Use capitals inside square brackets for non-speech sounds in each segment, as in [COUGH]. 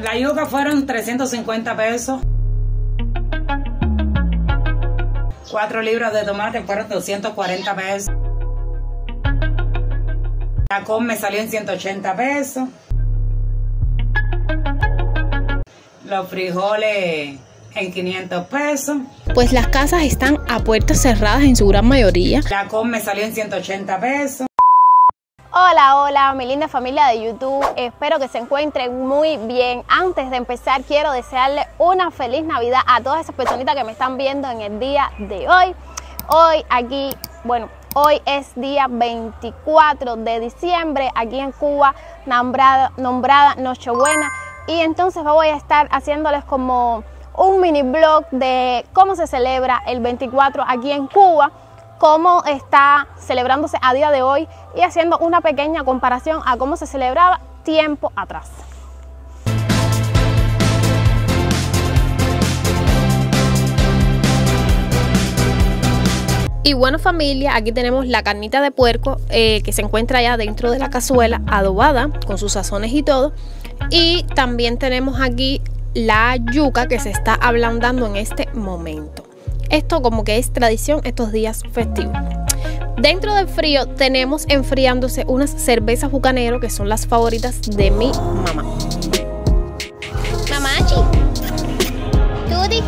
La yuca fueron 350 pesos. Cuatro libras de tomate fueron 240 pesos. La con me salió en 180 pesos. Los frijoles en 500 pesos. Pues las casas están a puertas cerradas en su gran mayoría. La con me salió en 180 pesos. Hola, hola, mi linda familia de YouTube. Espero que se encuentren muy bien. Antes de empezar, quiero desearle una feliz Navidad a todas esas personitas que me están viendo en el día de hoy. Hoy aquí, bueno, hoy es día 24 de diciembre, aquí en Cuba, nombrada, nombrada Nochebuena. Y entonces voy a estar haciéndoles como un mini blog de cómo se celebra el 24 aquí en Cuba cómo está celebrándose a día de hoy y haciendo una pequeña comparación a cómo se celebraba tiempo atrás. Y bueno familia, aquí tenemos la carnita de puerco eh, que se encuentra ya dentro de la cazuela adobada con sus sazones y todo. Y también tenemos aquí la yuca que se está ablandando en este momento. Esto como que es tradición estos días festivos. Dentro del frío tenemos enfriándose unas cervezas bucanero que son las favoritas de mi mamá. Mamachi. Tudy.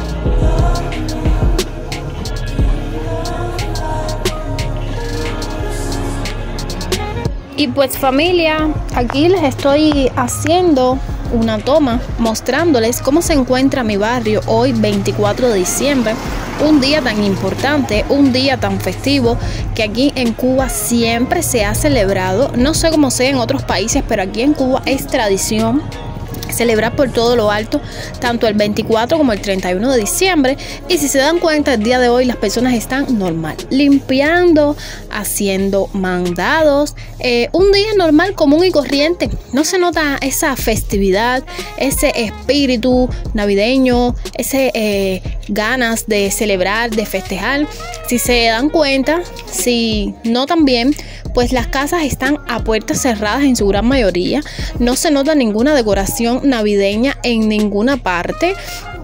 Y pues familia, aquí les estoy haciendo una toma mostrándoles cómo se encuentra mi barrio hoy 24 de diciembre un día tan importante, un día tan festivo que aquí en Cuba siempre se ha celebrado. No sé cómo sea en otros países, pero aquí en Cuba es tradición celebrar por todo lo alto, tanto el 24 como el 31 de diciembre. Y si se dan cuenta, el día de hoy las personas están normal, limpiando, haciendo mandados. Eh, un día normal, común y corriente. No se nota esa festividad, ese espíritu navideño, ese eh, ganas de celebrar, de festejar. Si se dan cuenta, si no también, pues las casas están a puertas cerradas en su gran mayoría. No se nota ninguna decoración navideña en ninguna parte.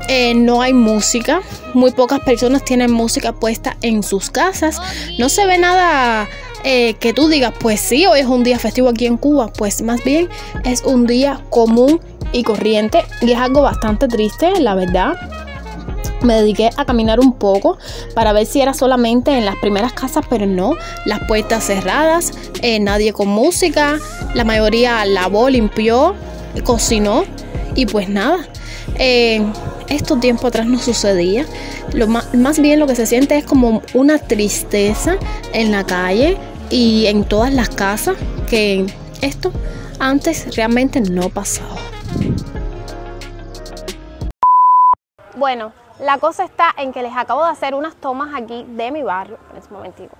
Eh, no hay música, muy pocas personas tienen música puesta en sus casas. No se ve nada eh, que tú digas, pues sí, hoy es un día festivo aquí en Cuba. Pues más bien es un día común y corriente y es algo bastante triste, la verdad me dediqué a caminar un poco para ver si era solamente en las primeras casas, pero no, las puertas cerradas, eh, nadie con música, la mayoría lavó, limpió, cocinó y pues nada. Eh, esto tiempo atrás no sucedía. Lo más, más bien lo que se siente es como una tristeza en la calle y en todas las casas que esto antes realmente no pasaba. Bueno, la cosa está en que les acabo de hacer unas tomas aquí de mi barrio, en ese momentico,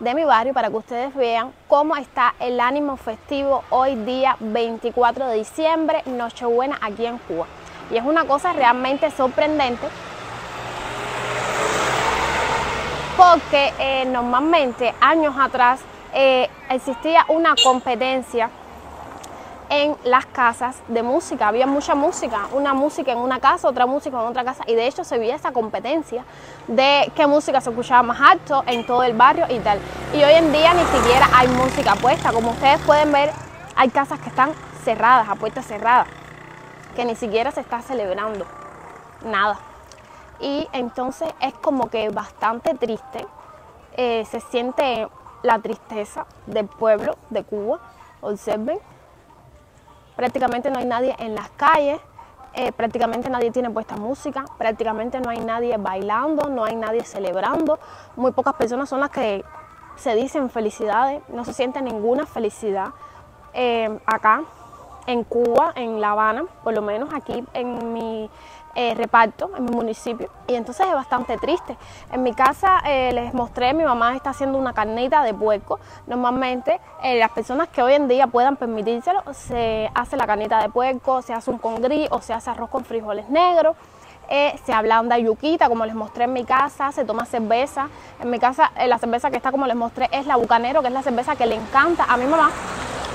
de mi barrio para que ustedes vean cómo está el ánimo festivo hoy día 24 de diciembre, Nochebuena aquí en Cuba. Y es una cosa realmente sorprendente porque eh, normalmente años atrás eh, existía una competencia en las casas de música. Había mucha música, una música en una casa, otra música en otra casa, y de hecho se veía esa competencia de qué música se escuchaba más alto en todo el barrio y tal. Y hoy en día ni siquiera hay música puesta. Como ustedes pueden ver, hay casas que están cerradas, a puertas cerradas, que ni siquiera se está celebrando nada. Y entonces es como que bastante triste, eh, se siente la tristeza del pueblo de Cuba, observen prácticamente no hay nadie en las calles, eh, prácticamente nadie tiene puesta música, prácticamente no hay nadie bailando, no hay nadie celebrando, muy pocas personas son las que se dicen felicidades, no se siente ninguna felicidad eh, acá en Cuba, en La Habana, por lo menos aquí en mi eh, reparto en mi municipio y entonces es bastante triste. En mi casa eh, les mostré, mi mamá está haciendo una carnita de puerco. Normalmente eh, las personas que hoy en día puedan permitírselo, se hace la carnita de puerco, se hace un congrí o se hace arroz con frijoles negros. se ablanda yuquita, como les mostré en mi casa, se toma cerveza. En mi casa la cerveza que está como les mostré es la Bucanero, que es la cerveza que le encanta a mi mamá.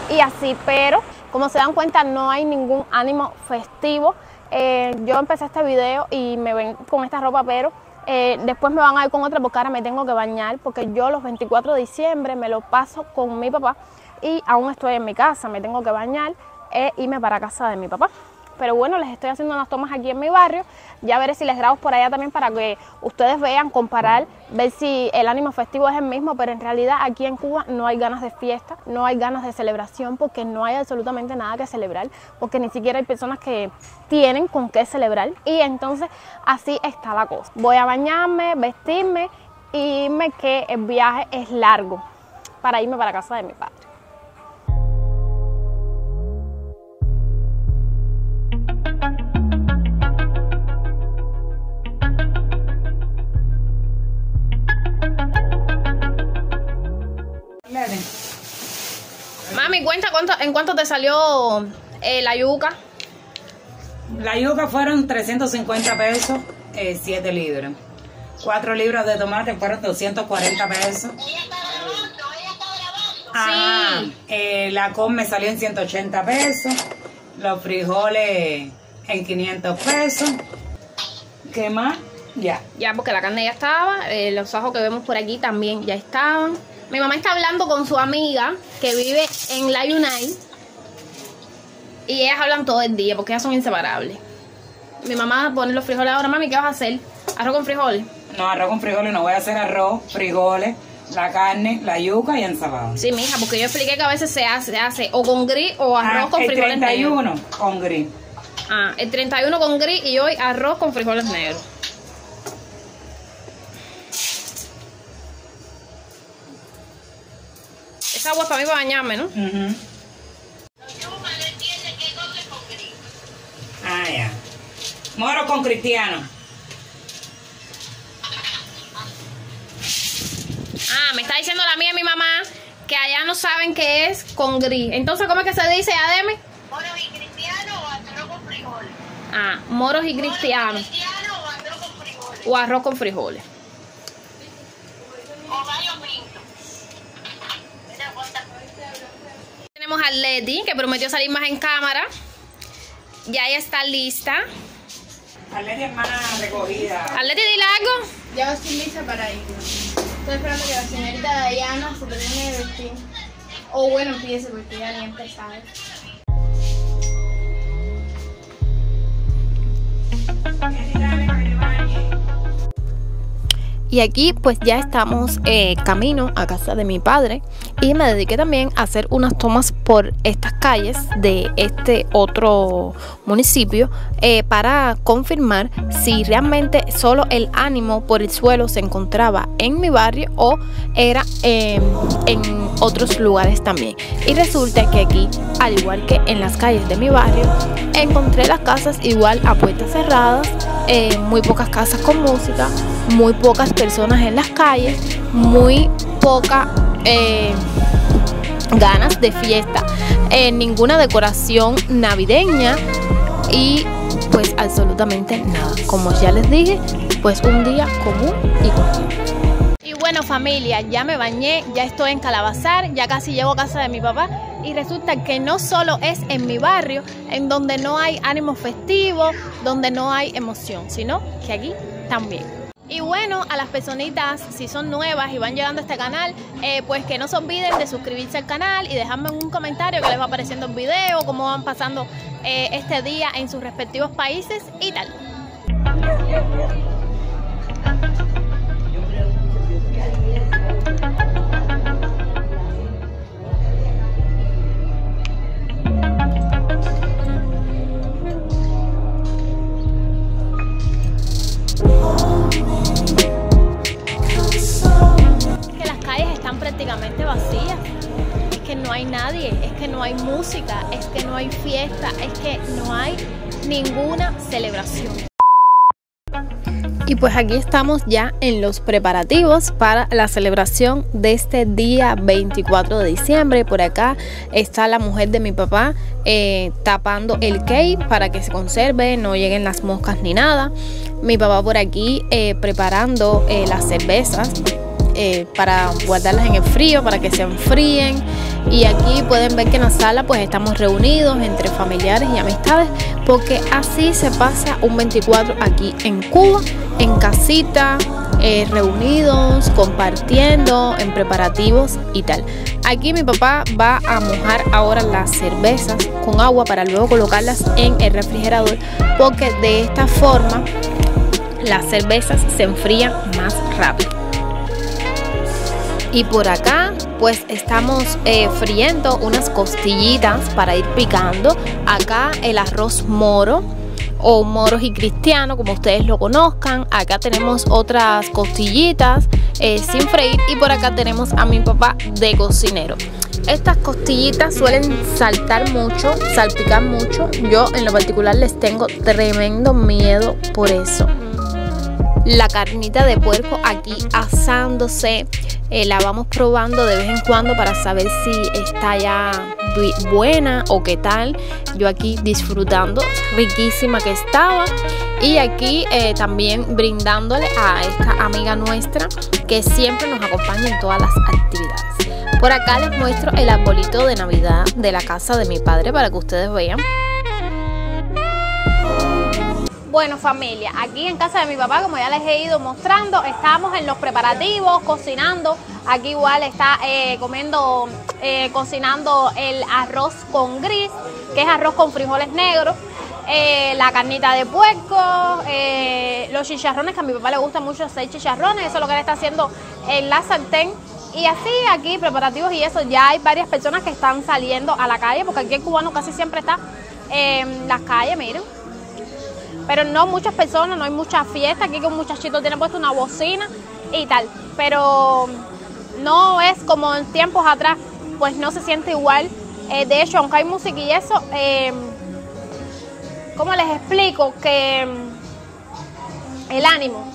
Y así, pero Como se dan cuenta, no hay ningún ánimo festivo. Eh, yo empecé este video y me ven con esta ropa, pero eh, después me van a ir con otra porque ahora me tengo que bañar porque yo los 24 de diciembre me lo paso con mi papá y aún estoy en mi casa, me tengo que bañar e irme para casa de mi papá. Pero bueno, les estoy haciendo unas tomas aquí en mi barrio. Ya veré si les grabo por allá también para que ustedes vean, comparar, ver si el ánimo festivo es el mismo. Pero en realidad aquí en Cuba no hay ganas de fiesta, no hay ganas de celebración porque no hay absolutamente nada que celebrar. Porque ni siquiera hay personas que tienen con qué celebrar. Y entonces así está la cosa. Voy a bañarme, vestirme y irme que el viaje es largo para irme para casa de mi padre. Mami, cuenta cuánto, en cuánto te salió eh, la yuca. La yuca fueron 350 pesos, 7 eh, libras. 4 libras de tomate fueron 240 pesos. Ah, eh, la con me salió en 180 pesos. Los frijoles en 500 pesos. ¿Qué más? Ya. Ya, porque la carne ya estaba. los ajos que vemos por aquí también ya estaban. Mi mamá está hablando con su amiga que vive en la Unai. Y ellas hablan todo el día porque ellas son inseparables. Mi mamá pone los frijoles ahora, mami, ¿qué vas a hacer? ¿Arroz con frijoles? No, arroz con frijoles no. Voy a hacer arroz, frijoles, la carne, la yuca y ensalada. Sí, mija, porque yo expliqué que a veces se hace, se hace o con gris o arroz ah, con frijoles negros. El 31 con gris. Ah, el 31 con gris y hoy arroz con frijoles negros. Esa agua para mí para bañarme, ¿no? Uh Ah, ya. Moro con cristiano. Ah, me está diciendo la mía mi mamá que allá no saben qué es con gris. Entonces, ¿cómo es que se dice, Ademe? Moros y cristiano o arroz con frijoles. Ah, moros y cristianos. cristiano o arroz con frijoles. O arroz con frijoles. Tenemos a Leti, que prometió salir más en cámara. Ya ella está lista. Leti hermana recogida. Leti, dile algo. Ya estoy lista para ir. Estoy esperando que la señorita Diana se termine de vestir. O bueno, empiece porque ya ni empezado. Y aquí pues ya estamos eh, camino a casa de mi padre y me dediqué también a hacer unas tomas por estas calles de este otro municipio eh, para confirmar si realmente solo el ánimo por el suelo se encontraba en mi barrio o era em, en otros lugares también. Y resulta que aquí, al igual que en las calles de mi barrio, encontré las casas igual a puertas cerradas, eh, muy pocas casas con música, muy pocas personas en las calles, muy poca eh, ganas de fiesta, ninguna decoración navideña y pues absolutamente nada. Como ya les dije, pues un día común y común. Y bueno familia, ya me bañé, ya estoy en Calabazar, ya casi llego a casa de mi papá y resulta que no solo es en mi barrio en donde no hay ánimo festivo, donde no hay emoción, sino que aquí también. Y bueno, a las personitas, si son nuevas y van llegando a este canal, eh, pues que no se olviden de suscribirse al canal y dejarme un comentario que les va apareciendo el video, cómo van pasando eh, este día en sus respectivos países y tal. Música, es que no hay fiesta, es que no hay ninguna celebración. Y pues aquí estamos ya en los preparativos para la celebración de este día 24 de diciembre. Por acá está la mujer de mi papá eh, tapando el cake para que se conserve, no lleguen las moscas ni nada. Mi papá por aquí eh, preparando eh, las cervezas para guardarlas en el frío, para que se enfríen. Y aquí pueden ver que en la sala pues estamos reunidos entre familiares y amistades porque así se pasa un 24 aquí en Cuba, en casita, eh, reunidos, compartiendo, en preparativos y tal. Aquí mi papá va a mojar ahora las cervezas con agua para luego colocarlas en el refrigerador porque de esta forma las cervezas se enfrían más rápido. Y por acá pues estamos eh, friendo unas costillitas para ir picando. Acá el arroz moro o moros y cristiano, como ustedes lo conozcan. Acá tenemos otras costillitas eh, sin freír y por acá tenemos a mi papá de cocinero. Estas costillitas suelen saltar mucho, salpicar mucho. Yo en lo particular les tengo tremendo miedo por eso. La carnita de puerco aquí asándose. Eh, la vamos probando de vez en cuando para saber si está ya buena o qué tal. Yo aquí disfrutando, riquísima que estaba. Y aquí eh, también brindándole a esta amiga nuestra que siempre nos acompaña en todas las actividades. Por acá les muestro el arbolito de Navidad de la casa de mi padre para que ustedes vean. Bueno familia, aquí en casa de mi papá, como ya les he ido mostrando, estamos en los preparativos, cocinando. Aquí igual está eh, comiendo, eh, cocinando el arroz con gris, que es arroz con frijoles negros. eh, la carnita de puerco, eh, los chicharrones, que a mi papá le gusta mucho hacer chicharrones, eso es lo que él está haciendo en la sartén. Y así aquí, preparativos y eso, ya hay varias personas que están saliendo a la calle, porque aquí el cubano casi siempre está en las calles, miren pero no muchas personas, no hay mucha fiesta. Aquí que un muchachito tiene puesto una bocina y tal, pero no es como en tiempos atrás, pues no se siente igual. Eh, de hecho, aunque hay música y eso, eh, ¿cómo les explico? Que mm, el ánimo,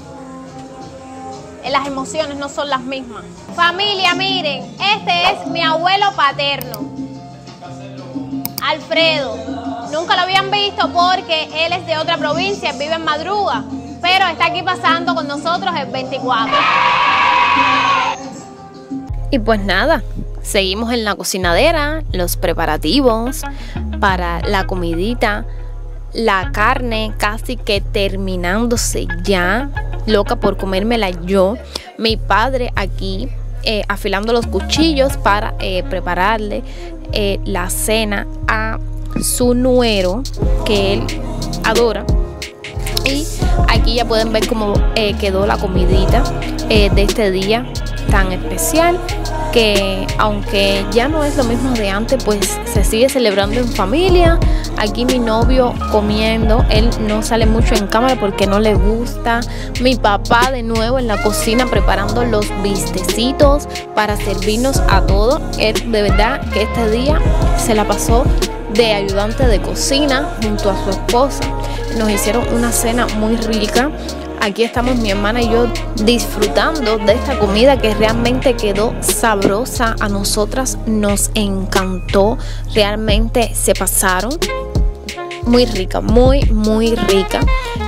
las emociones no son las mismas. Familia, miren, este es mi abuelo paterno, Alfredo. Nunca lo habían visto porque él es de otra provincia, vive en Madruga, pero está aquí pasando con nosotros el 24. Y pues nada, seguimos en la cocinadera, los preparativos para la comidita, la carne casi que terminándose ya, loca por comérmela yo, mi padre aquí eh, afilando los cuchillos para eh, prepararle eh, la cena a su nuero que él adora. Y aquí ya pueden ver cómo eh, quedó la comidita eh, de este día tan especial que aunque ya no es lo mismo de antes, pues se sigue celebrando en familia. Aquí mi novio comiendo, él no sale mucho en cámara porque no le gusta. Mi papá de nuevo en la cocina preparando los vistecitos para servirnos a todos. Él de verdad que este día se la pasó de ayudante de cocina junto a su esposa. Nos hicieron una cena muy rica. Aquí estamos mi hermana y yo disfrutando de esta comida que realmente quedó sabrosa. A nosotras nos encantó. Realmente se pasaron. Muy rica, muy, muy rica.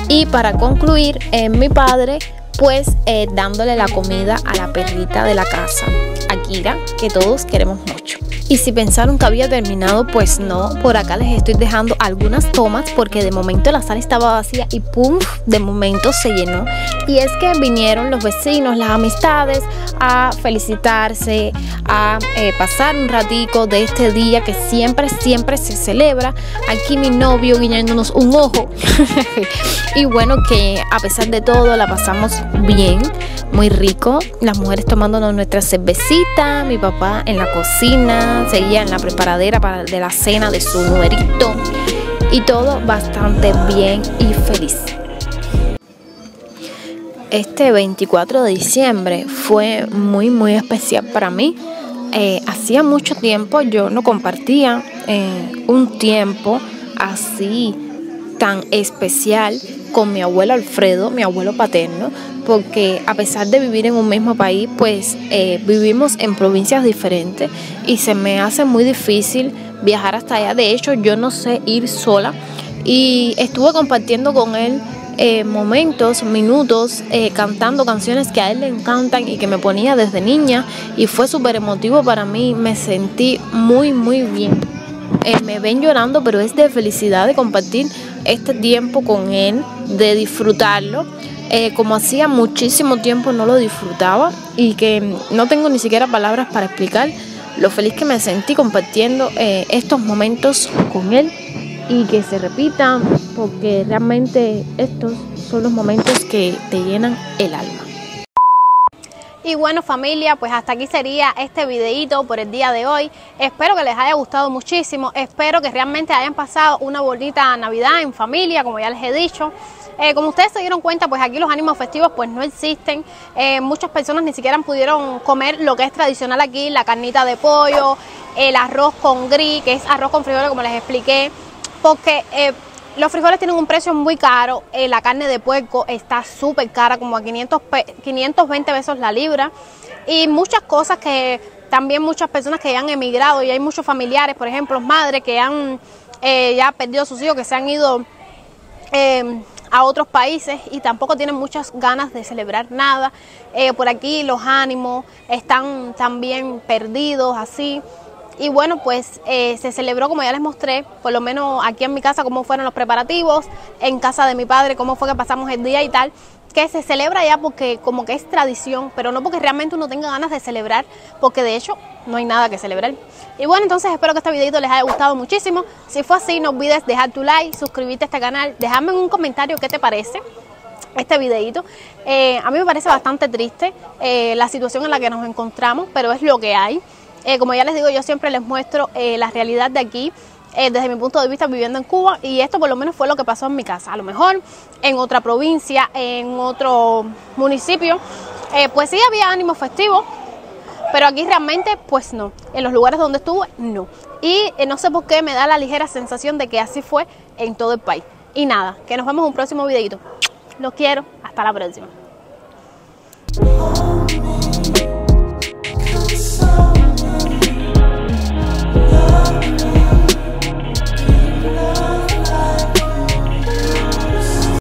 Y para concluir, eh, mi padre pues eh, dándole la comida a la perrita de la casa, Akira, que todos queremos mucho. Y si pensaron que había terminado, pues no. Por acá les estoy dejando algunas tomas porque de momento la sala estaba vacía y pum, de momento se llenó. Y es que vinieron los vecinos, las amistades a felicitarse, a eh, pasar un ratico de este día que siempre, siempre se celebra. Aquí mi novio guiñándonos un ojo. [LAUGHS] y bueno, que a pesar de todo la pasamos bien, muy rico. Las mujeres tomándonos nuestra cervecita, mi papá en la cocina, seguía en la preparadera para, de la cena de su nuerito y todo bastante bien y feliz. Este 24 de diciembre fue muy muy especial para mí. Eh, hacía mucho tiempo yo no compartía eh, un tiempo así tan especial con mi abuelo Alfredo, mi abuelo paterno, porque a pesar de vivir en un mismo país, pues eh, vivimos en provincias diferentes y se me hace muy difícil viajar hasta allá. De hecho, yo no sé ir sola y estuve compartiendo con él eh, momentos, minutos, eh, cantando canciones que a él le encantan y que me ponía desde niña y fue súper emotivo para mí, me sentí muy, muy bien. Me ven llorando, pero es de felicidad de compartir este tiempo con él, de disfrutarlo. Eh, como hacía muchísimo tiempo no lo disfrutaba y que no tengo ni siquiera palabras para explicar lo feliz que me sentí compartiendo eh, estos momentos con él y que se repitan porque realmente estos son los momentos que te llenan el alma. Y bueno familia, pues hasta aquí sería este videito por el día de hoy. Espero que les haya gustado muchísimo, espero que realmente hayan pasado una bonita Navidad en familia, como ya les he dicho. Eh, como ustedes se dieron cuenta, pues aquí los ánimos festivos pues no existen. Eh, muchas personas ni siquiera pudieron comer lo que es tradicional aquí, la carnita de pollo, el arroz con gris, que es arroz con frijoles como les expliqué, porque eh, los frijoles tienen un precio muy caro, eh, la carne de puerco está súper cara, como a 500 pe- 520 pesos la libra, y muchas cosas que también muchas personas que ya han emigrado, y hay muchos familiares, por ejemplo, madres que han eh, ya perdido a sus hijos, que se han ido eh, a otros países y tampoco tienen muchas ganas de celebrar nada. Eh, por aquí los ánimos están también perdidos así. Y bueno, pues eh, se celebró, como ya les mostré, por lo menos aquí en mi casa, cómo fueron los preparativos, en casa de mi padre, cómo fue que pasamos el día y tal, que se celebra ya porque como que es tradición, pero no porque realmente uno tenga ganas de celebrar, porque de hecho no hay nada que celebrar. Y bueno, entonces espero que este videito les haya gustado muchísimo. Si fue así, no olvides dejar tu like, suscribirte a este canal, dejarme en un comentario qué te parece este videito. Eh, a mí me parece bastante triste eh, la situación en la que nos encontramos, pero es lo que hay. Eh, como ya les digo, yo siempre les muestro eh, la realidad de aquí. eh, desde mi punto de vista viviendo en Cuba y esto por lo menos fue lo que pasó en mi casa. A lo mejor en otra provincia, en otro municipio, pues sí había ánimo festivo, pero aquí realmente pues no. En los lugares donde estuve, no. Y no sé por qué me da la ligera sensación de que así fue en todo el país. Y nada, que nos vemos en un próximo videito. Los quiero, hasta la próxima.